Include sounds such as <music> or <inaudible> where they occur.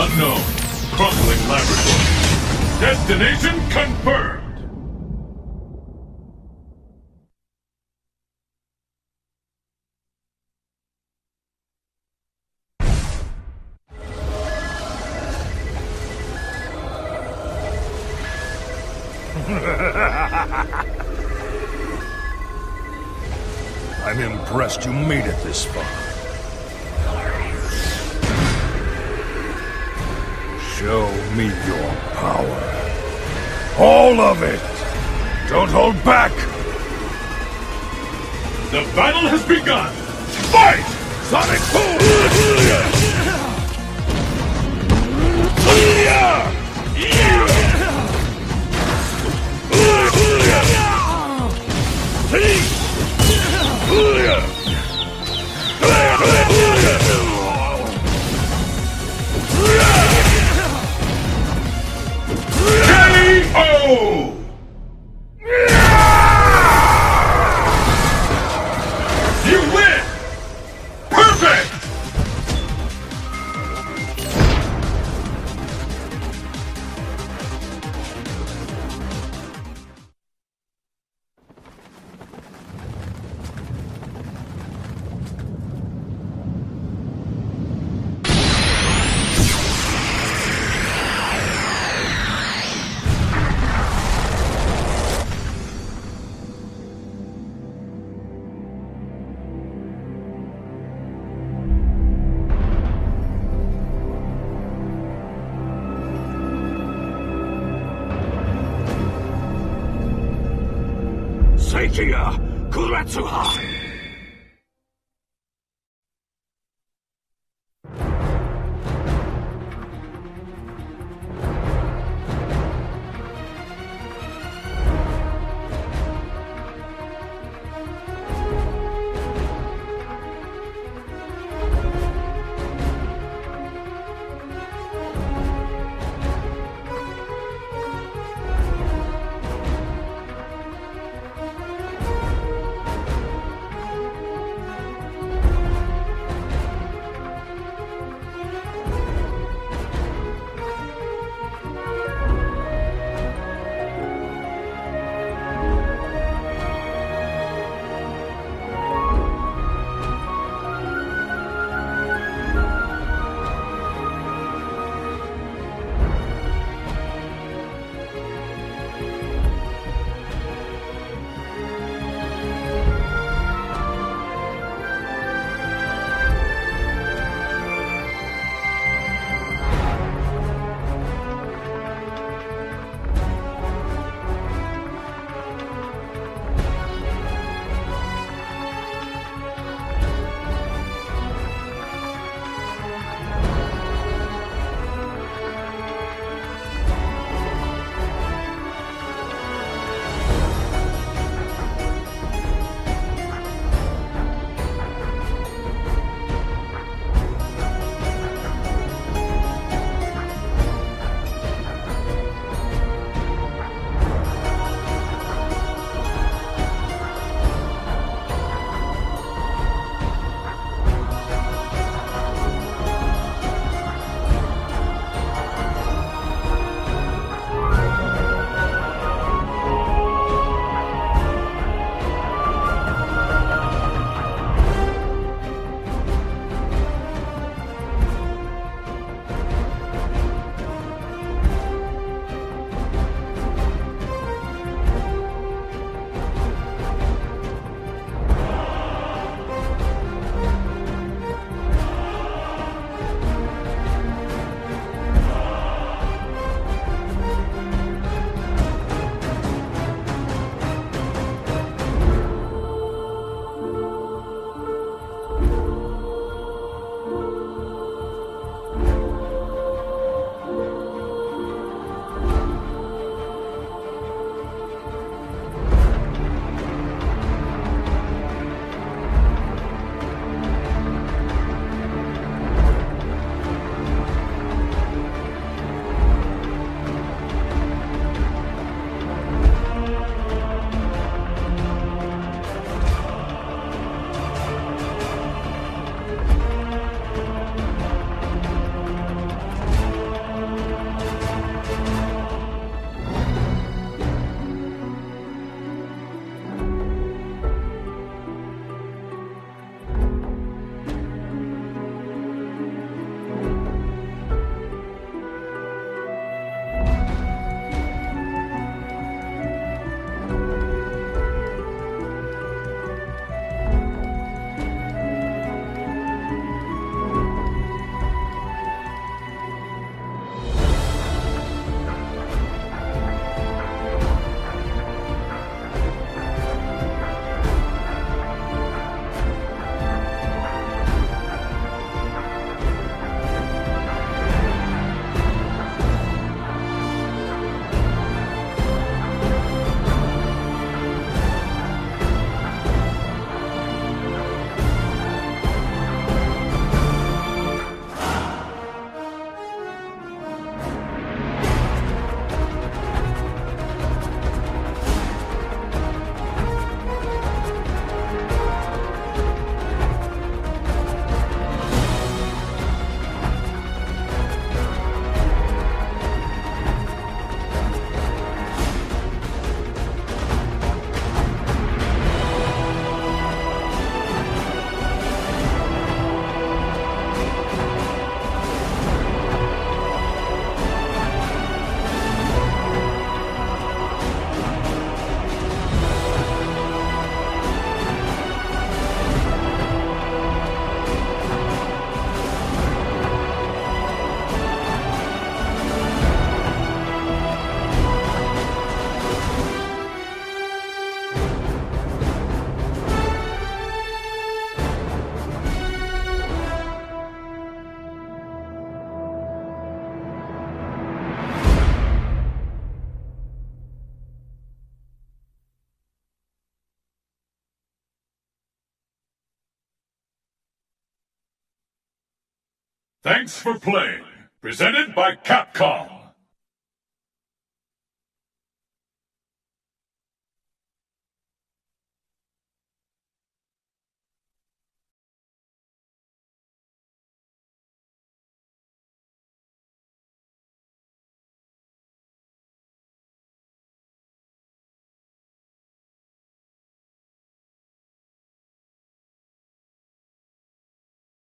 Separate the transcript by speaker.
Speaker 1: unknown. Crumbling laboratory. Destination confirmed. <laughs>
Speaker 2: I'm impressed you made it this far. Show me your power. All of it! Don't hold back!
Speaker 1: The battle has begun. Fight!
Speaker 2: Sonic Boom! Seikiya Kuratsuha!
Speaker 1: Thanks for playing. Presented by Capcom.